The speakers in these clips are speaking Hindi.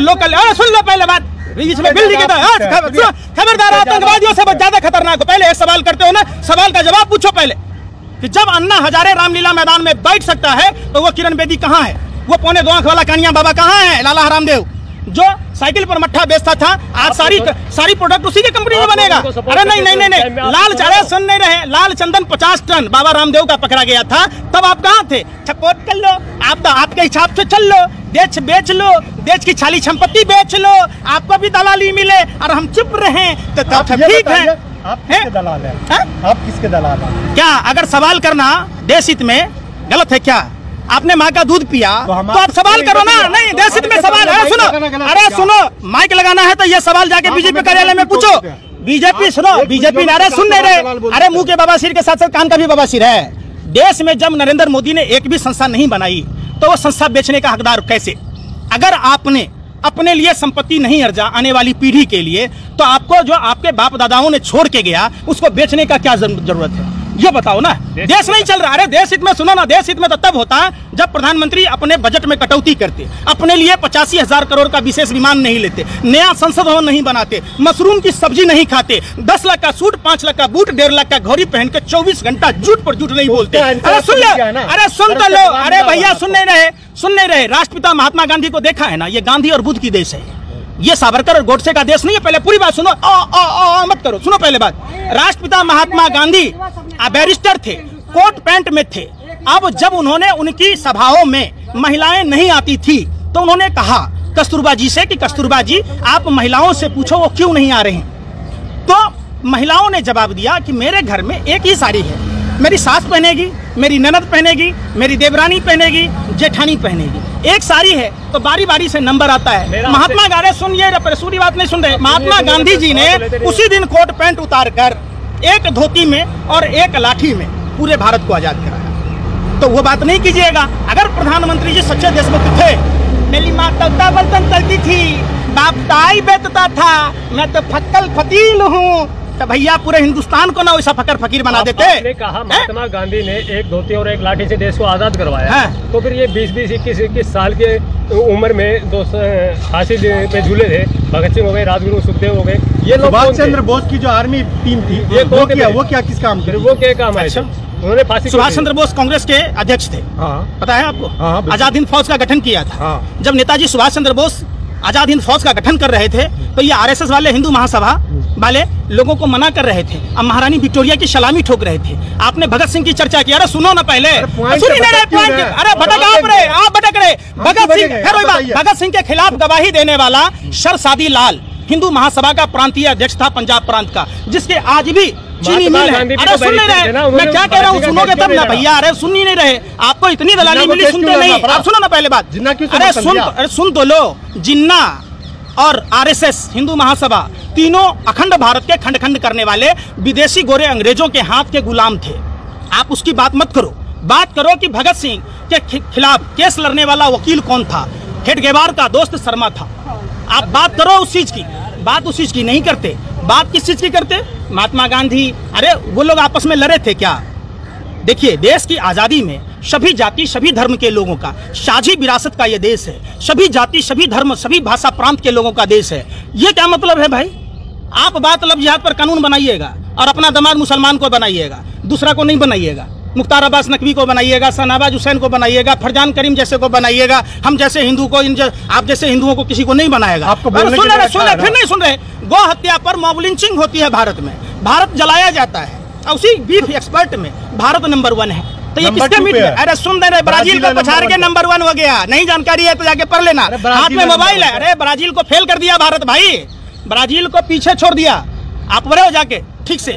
लोकल अरे सुन लो पहले बात। बीच में बिल्डिंग के हाँ, खबरदार आतंकवादियों से ज़्यादा खतरनाक हो। पहले एक सवाल करते हो ना सवाल का जवाब पूछो पहले। कि जब अन्ना हजारे रामलीला मैदान में बैठ सकता है तो वो किरण बेदी कहाँ है? वो पौने दो आँख वाला कानिया बाबा कहाँ है? लाला हरामदेव जो साइकिल पर मट्ठा बेचता था आज सारी सारी प्रोडक्ट उसी की कंपनी में बनेगा। अरे नहीं नहीं नहीं नहीं लाल चारे सुन नहीं रहे लाल चंदन पचास टन बाबा रामदेव का पकड़ा गया था। तब आप कहाँ थे? सपोर्ट कर लो। आप तो आपके हिसाब से चल लो। देश बेच लो। देश की छाली संपत्ति बेच लो। आपको भी दलाली मिले और हम चुप रहे तो ठीक है। आप किसके दलाल हैं? हैं? आप किसके दलाल हैं? क्या अगर सवाल करना देश हित में गलत है क्या? आपने माँ का दूध पिया तो तो, आप सवाल करो ना। नहीं देश हित में सवाल है सुनो। अरे सुनो माइक लगाना है तो ये सवाल जाके बीजेपी कार्यालय में पूछो। बीजेपी सुनो बीजेपी नारे सुन नहीं रहे। अरे मुँह के बबासीर के साथ साथ कान का भी बबासीर है। देश में जब नरेंद्र मोदी ने एक भी संस्था नहीं बनाई तो वो संस्था बेचने का हकदार कैसे? अगर आपने अपने लिए संपत्ति नहीं अर्जा आने वाली पीढ़ी के लिए तो आपको जो आपके बाप दादाओं ने छोड़ के गया उसको बेचने का क्या ज़रूरत है? ये बताओ ना देश नहीं चल रहा अरे देश हित में सुनो ना देश हित में तो तब होता जब प्रधानमंत्री अपने बजट में कटौती करते अपने लिए पचासी हज़ार करोड़ का विशेष विमान नहीं लेते नया संसद भवन नहीं बनाते मशरूम की सब्ज़ी नहीं खाते दस लाख का सूट पाँच लाख का बूट डेढ़ लाख का घोड़ी पहन के चौबीस घंटा झूठ पर झूठ नहीं बोलते। अरे सुन लो है ना? अरे सुन तो लो अरे भैया सुन नहीं रहे सुन नहीं रहे राष्ट्रपिता महात्मा गांधी को देखा है ना ये गांधी और बुद्ध की देश है। ये सावरकर और गोडसे का देश नहीं है पहले पूरी बात सुनो आ, आ, आ, आ, मत करो सुनो पहले बात। राष्ट्रपिता महात्मा गांधी बैरिस्टर थे कोट पैंट में थे। अब जब उन्होंने उनकी सभाओं में महिलाएँ नहीं आती थी तो उन्होंने कहा कस्तूरबा जी से कि कस्तूरबा जी आप महिलाओं से पूछो वो क्यों नहीं आ रहे हैं? तो महिलाओं ने जवाब दिया कि मेरे घर में एक ही साड़ी है। मेरी सास पहनेगी मेरी ननद पहनेगी मेरी देवरानी पहनेगी जेठानी पहनेगी। एक साड़ी है तो बारी बारी से नंबर आता है। महात्मा गांधी सुन ये पूरी बात नहीं सुन रहे। महात्मा गांधी जी ने उसी दिन कोट पैंट उतार कर एक धोती में और एक लाठी में पूरे भारत को आज़ाद कराया। तो वो बात नहीं कीजिएगा। अगर प्रधानमंत्री जी सच्चे देशभक्त थे, मेरी माँ तलता बर्तन तलती थी, बाप ताई बेचता था, मैं तो फक्कल फतील हूँ। तो भैया पूरे हिंदुस्तान को ना वैसा फकर फकीर बना देते। आपने कहा महात्मा गांधी ने एक धोती और एक लाठी से देश को आज़ाद करवाया। हाँ। तो फिर ये 20 20 21 21 साल के उम्र में दो फांसी पे झूले थे। भगत सिंह हो गए राजगुरु सुखदेव हो गए। ये लोग सुभाष चंद्र बोस की जो आर्मी टीम थी ये वो क्या वो क्या किस काम फिर की वो क्या काम है अच्छा। उन्होंने फांसी सुभाष चंद्र बोस कांग्रेस के अध्यक्ष थे। हाँ। पता है आपको? हाँ, आज़ाद हिंद फौज का गठन किया था। हाँ। जब नेताजी सुभाष चंद्र बोस आज़ाद हिंद फौज का गठन कर रहे थे तो ये आरएसएस वाले हिंदू महासभा वाले लोगों को मना कर रहे थे। अब महारानी विक्टोरिया की सलामी ठोक रहे थे। आपने भगत सिंह की चर्चा की। अरे सुनो ना पहले। अरे भटक आप रहे आप भटक रहे। भगत सिंह फिर। भगत सिंह के खिलाफ गवाही देने वाला शर सादी लाल हिंदू महासभा का प्रांतीय अध्यक्ष था पंजाब प्रांत का जिसके आज भी चीनी मिल है अरे तो सुन नहीं रहे। मैं क्या कह रहा हूँ सुनोगे तब ना भैया अरे सुन ही नहीं रहे। आपको इतनी दलाली मिली सुनते नहीं। आप सुनो ना पहले बात। जिन्ना क्यों अरे सुन? अरे सुन तो लो। जिन्ना और आरएसएस हिंदू महासभा तीनों अखंड भारत के खंड खंड करने वाले विदेशी गोरे अंग्रेज़ों के हाथ के गुलाम थे। आप उसकी बात मत करो। बात करो कि भगत सिंह के खिलाफ केस लड़ने वाला वकील कौन था? हेडगेवार का दोस्त शर्मा था। आप बात करो उस चीज़ की। बात उस चीज़ की नहीं करते। बात किस चीज़ की करते? महात्मा गांधी, अरे, वो लोग आपस में लड़े थे क्या? देखिए, देश की आज़ादी में सभी जाति, सभी धर्म के लोगों का, साझी विरासत का ये देश है। सभी जाति, सभी धर्म, सभी भाषा प्रांत के लोगों का देश है। ये क्या मतलब है भाई? आप बात लब जिहाद पर कानून बनाइएगा और अपना दामाद मुसलमान को बनाइएगा, दूसरा को नहीं बनाइएगा। मुख्तार अब्बास नकवी को बनाइएगा शहनाबाज हुसैन को बनाइएगा फरजान करीम जैसे को बनाइएगा हम जैसे हिंदू को इन ज- आप जैसे हिंदुओं को किसी को नहीं बनाएगा। आपको सुन रहे सुन रहे फिर नहीं सुन रहे। गौ हत्या पर मॉब लिंचिंग होती है भारत में। भारत जलाया जाता है। और उसी बीफ एक्सपर्ट में भारत नंबर वन है। तो ये किसके मीट में? अरे सुन दे रहे ब्राज़ील को पछाड़ के नंबर वन हो गया। नहीं जानकारी है तो जाके पढ़ लेना। हाथ में मोबाइल है। अरे ब्राज़ील को फेल कर दिया भारत भाई। ब्राज़ील को पीछे छोड़ दिया। आप बड़े हो जाके ठीक से।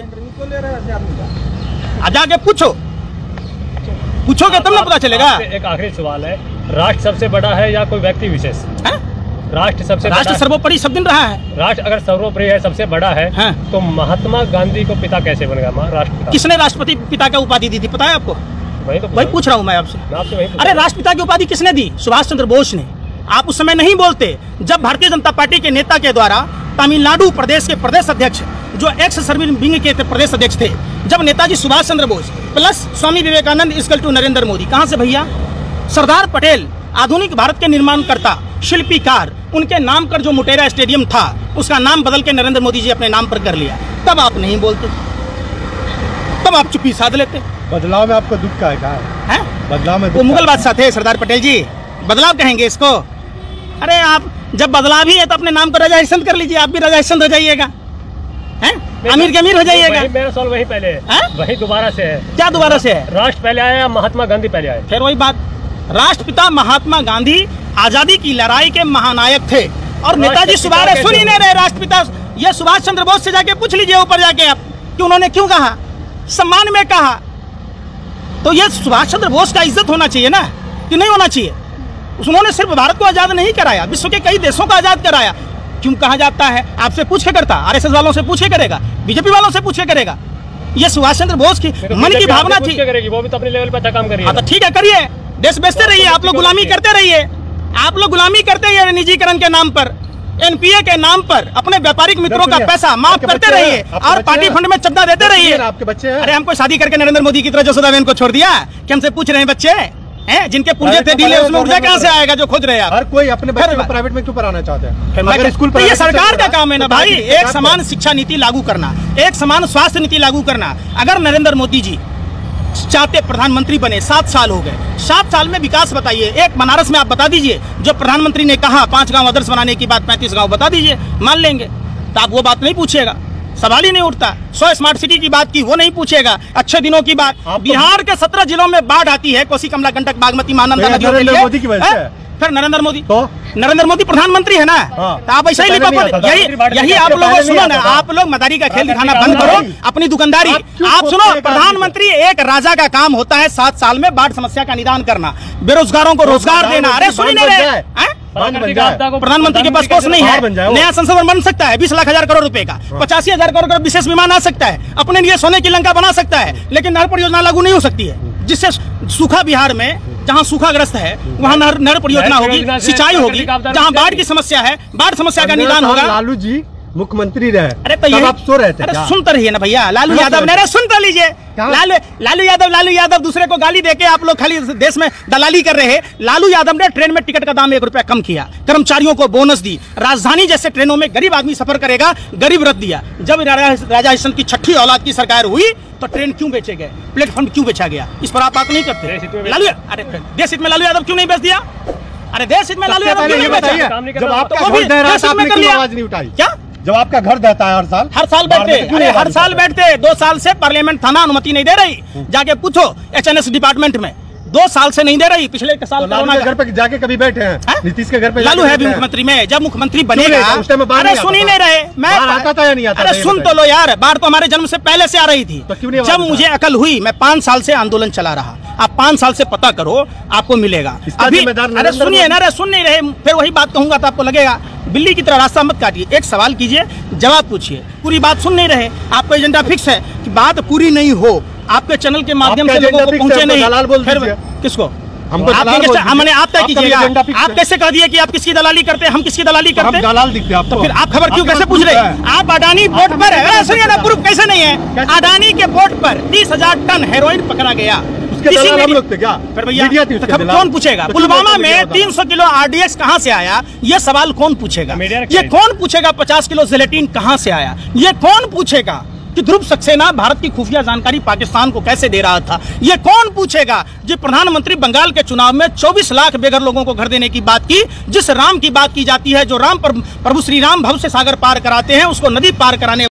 आ जाके पूछो। पूछोगे तब ना पता चलेगा। एक आखिरी सवाल है राष्ट्र सबसे बड़ा है या कोई व्यक्ति विशेष? राष्ट्र सबसे राष्ट्र सर्वोपरि सब दिन रहा है। राष्ट्र अगर सर्वोपरि है सबसे बड़ा है हाँ। तो महात्मा गांधी को पिता कैसे बन गया राष्ट्रपिता किसने राष्ट्रपति पिता का उपाधि दी थी? पता है आपको? वही तो वही पूछ रहा हूँ मैं आपसे। मैं आपसे अरे राष्ट्रपिता की उपाधि किसने दी? सुभाष चंद्र बोस ने। आप उस समय नहीं बोलते। जब भारतीय जनता पार्टी के नेता के द्वारा तमिलनाडु प्रदेश के प्रदेश अध्यक्ष जो एक्स सर्विस विंग के प्रदेश अध्यक्ष थे। जब Netaji Subhash Chandra Bose plus Swami Vivekananda is equal to Narendra Modi. कहाँ से भैया? सरदार पटेल आधुनिक भारत के निर्माणकर्ता शिल्पीकार उनके नाम पर जो मुटेरा स्टेडियम था उसका नाम बदल के नरेंद्र मोदी जी अपने नाम पर कर लिया। तब आप नहीं बोलते। तब आप चुप्पी साध लेते। बदलाव में आपको दुख का है हैं? बदलाव में वो मुगल बादशाह थे सरदार पटेल जी। बदलाव कहेंगे इसको। अरे आप जब बदलाव ही है तो अपने नाम को राजा हरिश्चंद कर लीजिए आप भी राजा हरिश्चंद हो जाइएगा। हैं? अमीर के अमीर हो जाइएगा। वही मेरा सवाल वही पहले है। वही दोबारा से है। क्या दोबारा से है? राष्ट्र पहले आया महात्मा गांधी पहले आए? फिर वही बात। राष्ट्रपिता महात्मा गांधी आज़ादी की लड़ाई के महानायक थे। और नेताजी सुभाष सुन ही नहीं रहे राष्ट्रपिता। ये सुभाष चंद्र बोस से जाके पूछ लीजिए ऊपर जाके आप कि उन्होंने क्यों कहा? सम्मान में कहा। तो ये सुभाष चंद्र बोस का इज़्ज़त होना चाहिए ना? कि नहीं होना चाहिए? उन्होंने सिर्फ़ भारत को आज़ाद नहीं कराया विश्व के कई देशों को आज़ाद कराया। क्यों कहा जाता है? आपसे पूछ करता आरएसएस वालों से पूछे करेगा बीजेपी वालों से पूछे करेगा। ये सुभाष चंद्र बोस की मन की भावना थी। करेगी वो भी तो अपने लेवल पे अच्छा काम कर रही हाँ। तो ठीक है करिए। देश बेचते रहिए आप लोग गुलामी करते रहिए। आप लोग गुलामी करते रहिए निजीकरण के नाम पर एनपीए के नाम पर अपने व्यापारिक मित्रों का पैसा माफ़ करते रहिए और पार्टी फंड में चंदा देते रहिए। आपके बच्चे अरे हमको शादी करके नरेंद्र मोदी की तरह जसोदा बहन को छोड़ दिया कि हमसे पूछ रहे हैं बच्चे। हैं? जिनके पुर्जे थे तो ढीले उसमें ऊर्जा कहाँ से आएगा जो खोज रहे हैं आप? हर कोई अपने बच्चे को प्राइवेट में क्यों पढ़ाना चाहते हैं? फिर मैं अगर क्या- स्कूल तो ये सरकार का काम है ना तो भाई एक समान शिक्षा नीति लागू करना एक समान स्वास्थ्य नीति लागू करना। अगर नरेंद्र मोदी जी चाहते प्रधानमंत्री बने सात साल हो गए। सात साल में विकास बताइए। एक बनारस में आप बता दीजिए। जो प्रधानमंत्री ने कहा पाँच गाँव आदर्श बनाने की बात पैंतीस गाँव बता दीजिए। मान लेंगे। तो आप वो बात नहीं पूछिएगा। सवाल ही नहीं उठता। सौ स्मार्ट सिटी की बात की वो नहीं पूछेगा। अच्छे दिनों की बात। बिहार के सत्रह जिलों में बाढ़ आती है। कोसी कमला गंडक बागमती महानंदा तो नदियों के लिए। हैं? है। फिर नरेंद्र मोदी। तो? नरेंद्र मोदी प्रधानमंत्री है ना? हाँ। तो आप ऐसा ही। यही यही आप लोगों सुनो ना आप लोग मदारी का खेल दिखाना बंद करो अपनी दुकानदारी। आप सुनो प्रधानमंत्री एक राजा का काम होता है सात साल में बाढ़ समस्या का निदान करना। बेरोजगारों को रोज़गार देना। अरे सुन ही नहीं रहे। हैं? प्रधानमंत्री के पास कोष नहीं है। नया संसद बन सकता है बीस लाख हज़ार करोड़ रुपए का। पचासी हज़ार करोड़ का विशेष विमान आ सकता है। अपने लिए सोने की लंका बना सकता है। लेकिन नहर परियोजना लागू नहीं हो सकती है। जिससे सूखा बिहार में जहाँ सूखाग्रस्त है वहाँ नहर नहर परियोजना होगी सिंचाई होगी जहाँ बाढ़ की समस्या है बाढ़ समस्या का निदान होगा। लालू जी? मुख्यमंत्री रहे। अरे तो ये आप सो रहे थे अरे सुनते रहिए ना भैया लालू यादव सुनता ने रहे सुनते लीजिए? लालू लालू यादव लालू यादव दूसरे को गाली देके आप लोग खाली देश में दलाली कर रहे हैं। लालू यादव ने ट्रेन में टिकट का दाम एक रुपया कम किया। कर्मचारियों को बोनस दी। राजधानी जैसे ट्रेनों में गरीब आदमी सफ़र करेगा गरीब रथ दिया। जब राजा राजा हरिश्चंद्र की छठी औलाद की सरकार हुई तो ट्रेन क्यों बेचे गए? प्लेटफॉर्म क्यों बेचा गया? इस पर आप बात नहीं करते। लालू अरे देश हित में लालू यादव क्यों नहीं बेच दिया? अरे देश हित में लालू यादव क्यों नहीं बेचा? जब आपका तो। आवाज़ नहीं उठाई? क्या? जब आपका घर रहता है हर साल? हर साल बैठते तो अरे हर साल? बैठते दो साल से पार्लियामेंट थाना अनुमति नहीं दे रही। जाके पूछो एचएनएस डिपार्टमेंट में। दो साल से नहीं दे रही पिछले के साल तो कोरोना घर पे जाके कभी बैठे हैं? नीतीश के घर पे लालू है भी मुख्यमंत्री में जब मुख्यमंत्री बनेगा अरे सुन ही नहीं रहे मैं आता था या नहीं आता अरे सुन तो लो यार बाढ़ तो हमारे जन्म से पहले से आ रही थी। तो जब मुझे अकल हुई मैं पाँच साल से आंदोलन चला रहा। आप पाँच साल से पता करो आपको मिलेगा। अभी अरे सुनिए ना अरे सुन नहीं रहे फिर वही बात कहूँगा तो आपको लगेगा। बिल्ली की तरह रास्ता मत काटिए। एक सवाल कीजिए जवाब पूछिए। पूरी बात सुन नहीं रहे। आपका एजेंडा फिक्स है कि बात पूरी नहीं हो। आपके चैनल के माध्यम से लोगों को पहुँचे तो नहीं। दलाल बोल फिर किसको? हमने आप तय कीजिएगा आप कैसे कह दिए कि आप किसकी दलाली करते हैं? हम किसकी दलाली करते हैं? दलाल दिखते हैं तो फिर आप खबर क्यों कैसे पूछ रहे हैं? आप अडानी बोट पर सुनिए ना प्रूफ कैसे नहीं है? अडानी के बोट पर तीस हज़ार टन हेरोइन पकड़ा गया। तो कौन पूछेगा? तो पुलवामा में बताओ? 300 किलो आरडीएक्स कहाँ से आया? ये सवाल कौन पूछेगा? ये कौन पूछेगा 50 किलो जेलेटिन कहाँ से आया? ये कौन पूछेगा? कि ध्रुव सक्सेना भारत की खुफिया जानकारी पाकिस्तान को कैसे दे रहा था? यह कौन पूछेगा? जी, प्रधानमंत्री बंगाल के चुनाव में 24 लाख बेघर लोगों को घर देने की बात की, जिस राम की बात की जाती है, जो राम पर, प्रभु श्री राम भव से सागर पार कराते हैं, उसको नदी पार कराने